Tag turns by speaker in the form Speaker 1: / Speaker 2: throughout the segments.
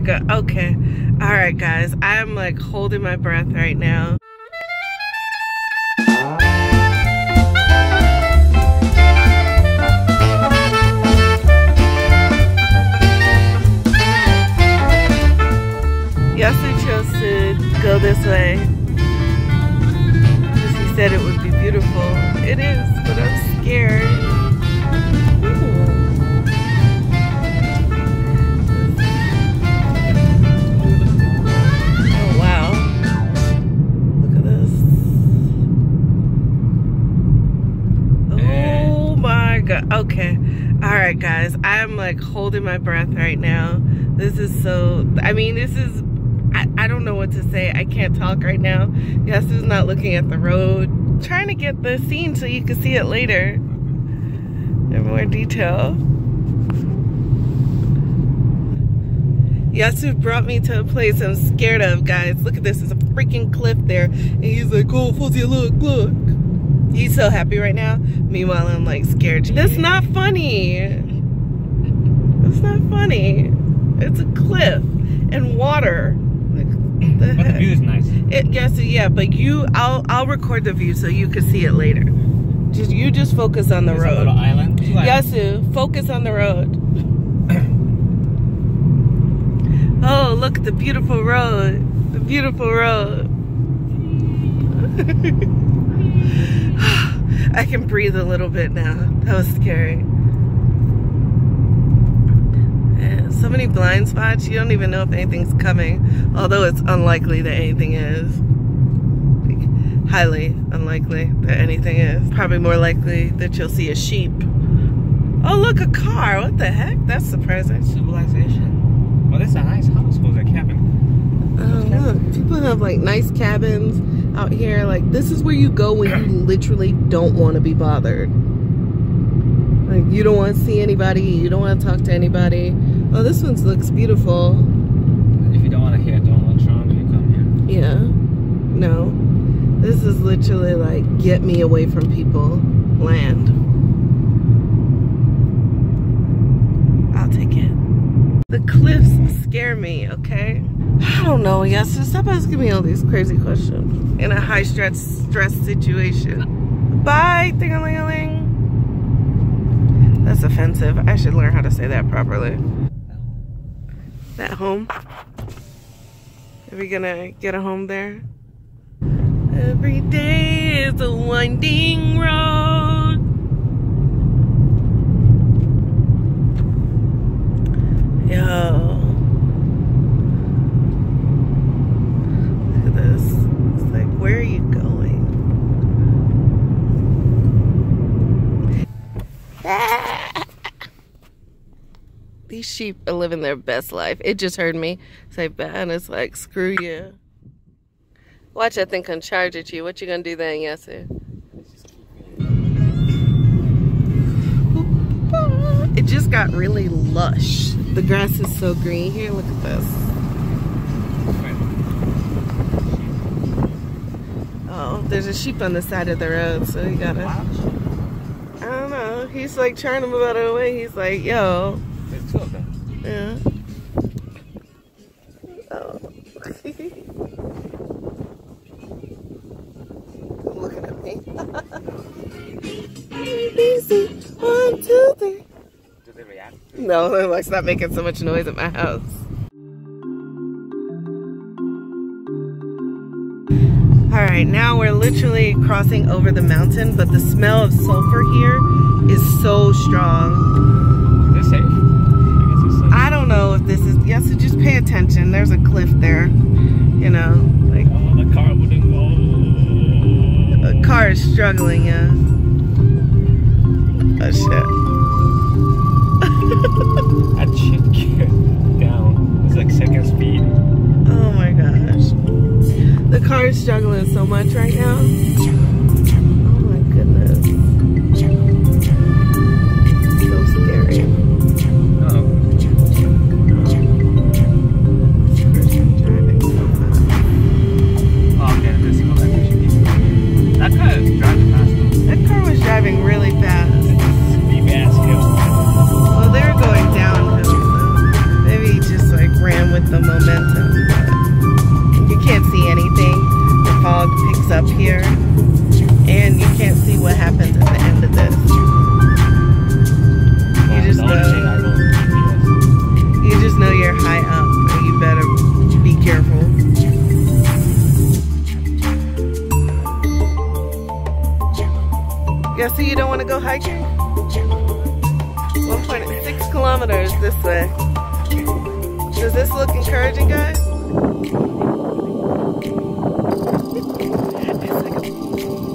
Speaker 1: god. Okay. All right, guys. I'm like holding my breath right now. Yes, Yasu chose to go this way. Because he said it would be beautiful. It is, but I'm scared. Guys. I'm like holding my breath right now. This is so I mean this is I, I don't know what to say. I can't talk right now. Yasu's not looking at the road. trying to get the scene so you can see it later. In more detail. Yasu brought me to a place I'm scared of, guys. Look at this. There's a freaking cliff there. And he's like, oh, Fuzzy, look, look. He's so happy right now. Meanwhile, I'm like scared. That's not funny. Funny. It's a cliff and water. The
Speaker 2: But the view is nice.
Speaker 1: It, yes, yeah, but you, I'll, I'll record the view so you can see it later. Just you just focus on the
Speaker 2: There's a
Speaker 1: road.
Speaker 2: little island.
Speaker 1: Yasu, focus on the road. Oh, look, at the beautiful road. The beautiful road. I can breathe a little bit now. That was scary. Yeah, so many blind spots, you don't even know if anything's coming. Although it's unlikely that anything is. Like, highly unlikely that anything is. Probably more likely that you'll see a sheep. Oh, look, a car. What the heck? That's surprising.
Speaker 2: Civilization. Well, that's a nice house for the cabin.
Speaker 1: Oh, look, people have like nice cabins out here. Like, this is where you go when you literally don't want to be bothered. Like, you don't want to see anybody, you don't want to talk to anybody. Oh, this one looks beautiful.
Speaker 2: If you don't want to hear Donald Trump, you come here.
Speaker 1: Yeah. No. This is literally like, get me away from people land. I'll take it. The cliffs scare me, okay? I don't know, Yasu, stop asking me all these crazy questions in a high stress stress situation. Bye, thing-a-ling-a-ling. That's offensive. I should learn how to say that properly. That home. Are we gonna get a home there? Every day is a winding road. Yo. Look at this. It's like, where are you going? These sheep are living their best life. It just heard me say bad and it's like, screw you. Watch that thing come charge at you. What you gonna do then, Yasu? It just got really lush. The grass is so green here. Look at this. Oh, there's a sheep on the side of the road, so you gotta. I don't know. He's like trying to move out of the way. He's like, yo, yeah. Oh. Looking at me. One, two, three.
Speaker 2: Do they react?
Speaker 1: No, like stop making so much noise at my house. All right, now we're literally crossing over the mountain, but the smell of sulfur here is so strong.
Speaker 2: They're safe. I guess it's safe.
Speaker 1: I don't know if this is, Yasu, just pay attention. There's a cliff there, you know, like
Speaker 2: Oh, the car wouldn't go.
Speaker 1: a car is struggling, yeah. Oh shit.
Speaker 2: I check down. It's like second speed.
Speaker 1: Oh my gosh. The car is struggling so much right now. Yeah so you don't want to go hiking? 1.6 kilometers this way. Does this look encouraging, guys? Go!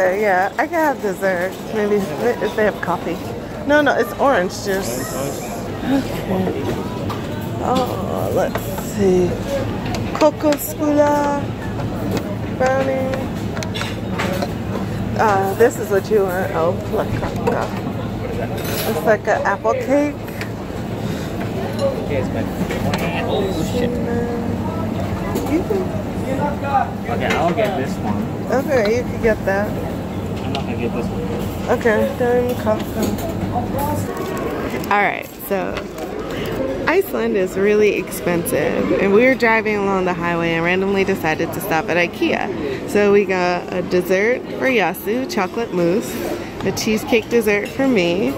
Speaker 1: Okay, yeah, I can have dessert. Maybe if they have coffee. No, no, it's orange juice. Okay. Oh, let's see. Coco Spula brownie. Uh, this is what you want. Oh, placaca. It's like an apple cake.
Speaker 2: Okay, it's my Oh shit.
Speaker 1: You can,
Speaker 2: Okay, I'll get this one.
Speaker 1: okay, you can get that. Okay, then cocoa. All right, so Iceland is really expensive, and we were driving along the highway and randomly decided to stop at IKEA. So we got a dessert for Yasu, chocolate mousse, a cheesecake dessert for me,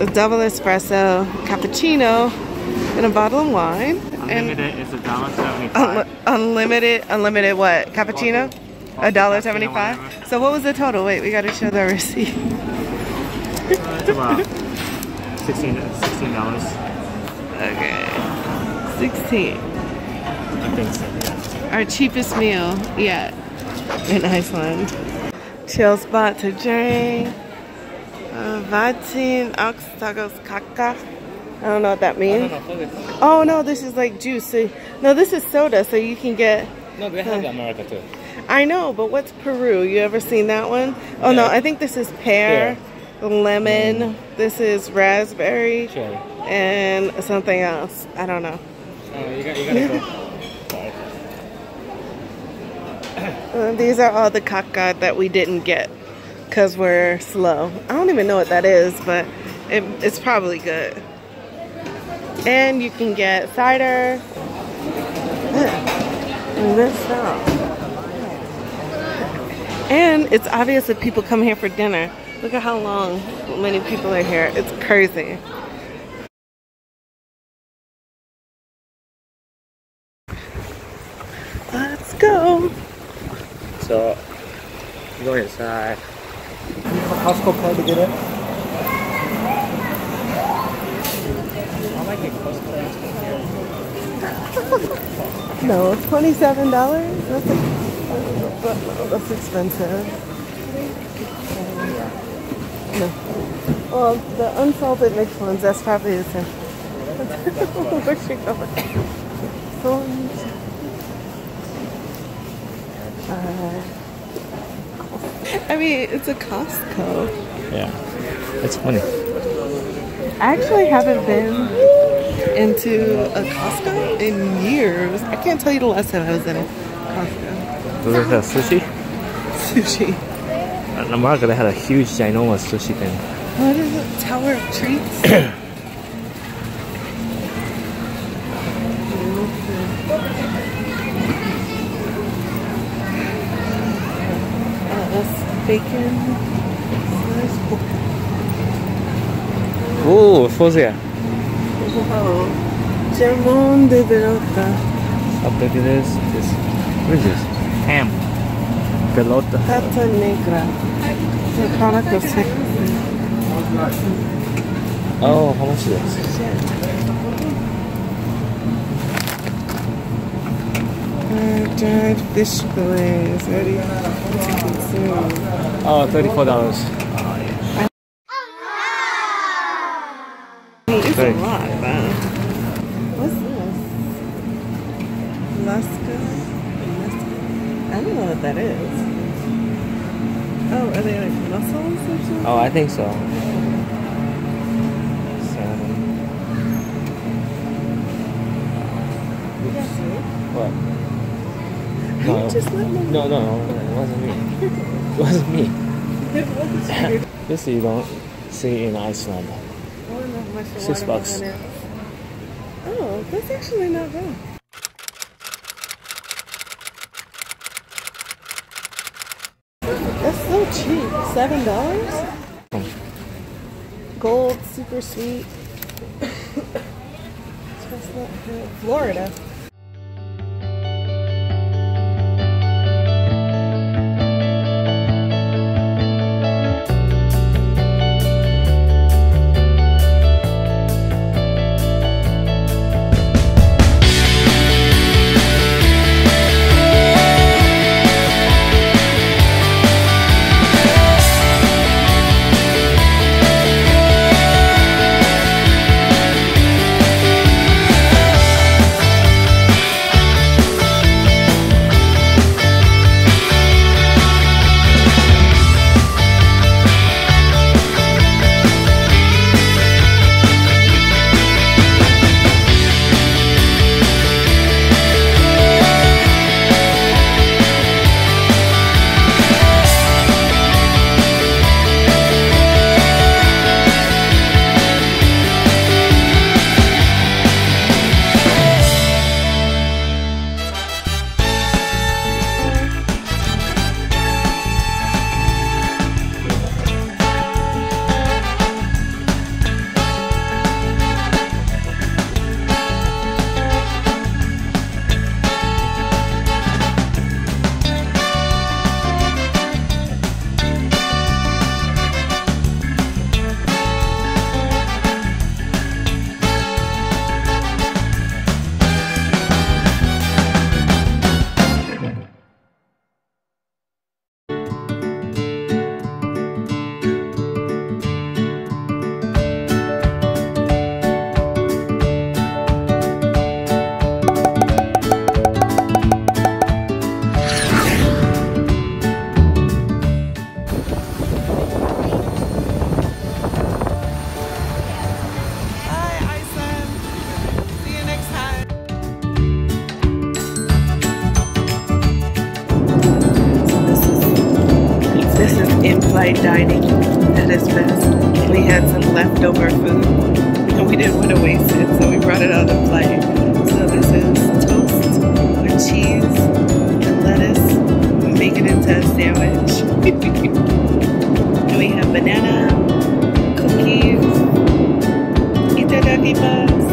Speaker 1: a double espresso cappuccino, and a bottle of wine. And
Speaker 2: Unlimited is a dollar seventy
Speaker 1: unli- unlimited, unlimited what? Cappuccino? A dollar seventy-five. So what was the total? Wait, we gotta show the receipt.
Speaker 2: It's about 16 dollars.
Speaker 1: Okay, sixteen.
Speaker 2: I think so. Yeah.
Speaker 1: Our cheapest meal yet in Iceland. Chill spot to drink. Uh, Vatin Oxtagos Kaka. I don't know what that means. Oh no, this is like juice. So, no, this is soda, so you can get.
Speaker 2: No, they have America too.
Speaker 1: I know, but what's Peru? You ever seen that one? Oh no, I think this is pear, lemon. This is raspberry,
Speaker 2: Sure.
Speaker 1: and something else. I don't know.
Speaker 2: Oh, you, got, you gotta go.
Speaker 1: Uh, these are all the kaka that we didn't get because we're slow. I don't even know what that is, but it, it's probably good. And you can get cider. And this stuff. And it's obvious that people come here for dinner. Look at how long many people are here. It's crazy. Let's go.
Speaker 2: So, go inside.
Speaker 3: Costco card to get in?
Speaker 2: I like it Costco.
Speaker 1: No, twenty-seven dollars. That's a, that's expensive. No. Well, the unsalted mixed ones. That's probably the same. Where's she going? Thorns. Uh, I mean, it's a Costco.
Speaker 2: Yeah. It's funny.
Speaker 1: I actually haven't been into a Costco in years. I can't tell you the last time I was in a Costco.
Speaker 2: Does it have sushi?
Speaker 1: Sushi.
Speaker 2: In America, they had a huge, ginormous sushi thing.
Speaker 1: What is it? Tower of Treats? Oh, that's bacon. Sliced
Speaker 2: Ooh, Fawziyya.
Speaker 1: Wow. Jamon de Bellota.
Speaker 2: How big it is? This, what is this? Ham. Pelota.
Speaker 1: Pata Negra. The product of six.
Speaker 2: Oh, how much is this?
Speaker 1: Dried fish fillets ready to consume.
Speaker 2: Oh, $34.
Speaker 1: It's a lot, Oh,
Speaker 2: I think so. Salmon. What?
Speaker 1: How you just let
Speaker 2: No, no, no, it wasn't me. It wasn't me.
Speaker 1: It was weird.
Speaker 2: This you don't see in Iceland.
Speaker 1: I don't know how much the
Speaker 2: Six bucks.
Speaker 1: Oh, that's actually not bad. That's so cheap. Seven dollars? Gold, super sweet. Florida. And we didn't want to waste it, so we brought it on the flight. So this is toast with cheese and lettuce. We make it into a sandwich. and we have banana, cookies, itadakimasu.